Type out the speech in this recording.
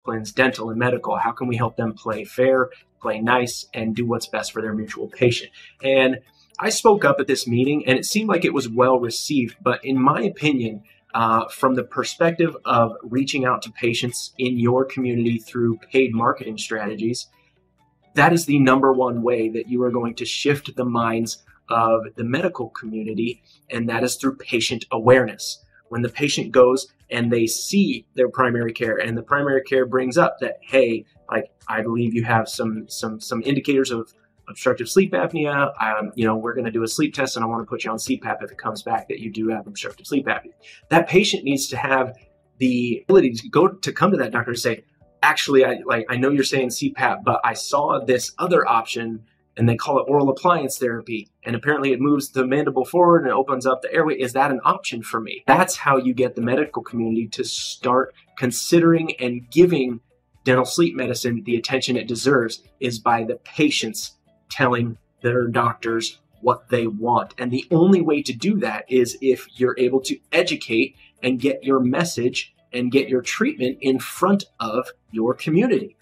disciplines, dental and medical, how can we help them play fair, play nice, and do what's best for their mutual patient? And I spoke up at this meeting and it seemed like it was well received, but in my opinion, uh, from the perspective of reaching out to patients in your community through paid marketing strategies, that is the number one way that you are going to shift the minds of the medical community, and that is through patient awareness. When the patient goes and they see their primary care, and the primary care brings up that, hey, like I believe you have some some some indicators of obstructive sleep apnea. Um, you know, we're going to do a sleep test, and I want to put you on CPAP if it comes back that you do have obstructive sleep apnea. That patient needs to have the ability to go to come to that doctor and say, actually, I like I know you're saying CPAP, but I saw this other option and they call it oral appliance therapy. And apparently it moves the mandible forward and it opens up the airway. Is that an option for me? That's how you get the medical community to start considering and giving dental sleep medicine the attention it deserves is by the patients telling their doctors what they want. And the only way to do that is if you're able to educate and get your message and get your treatment in front of your community.